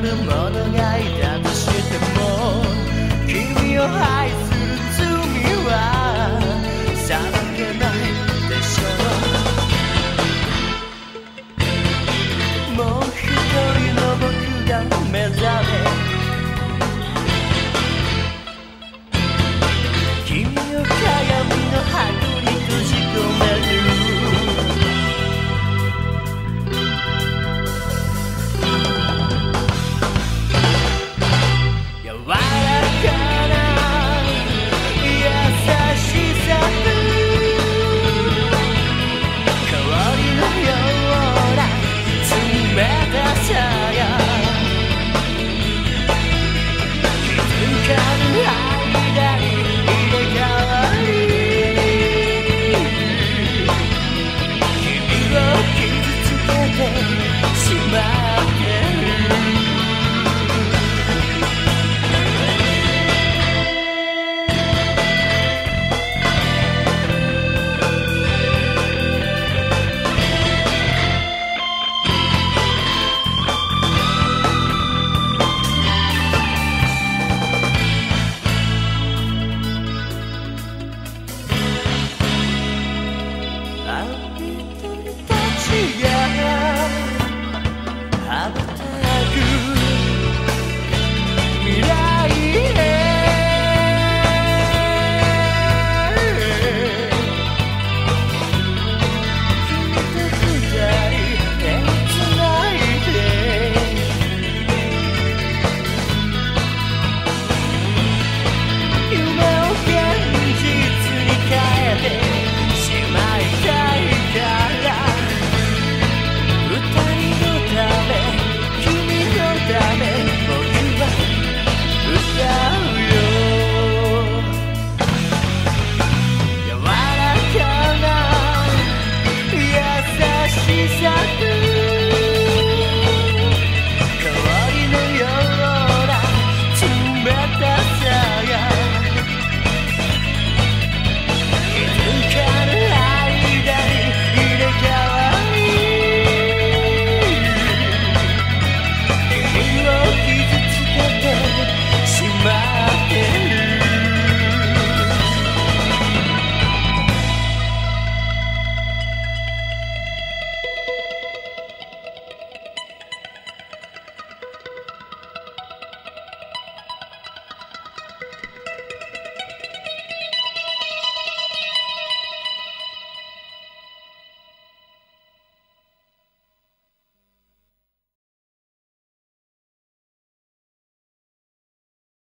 るものがいた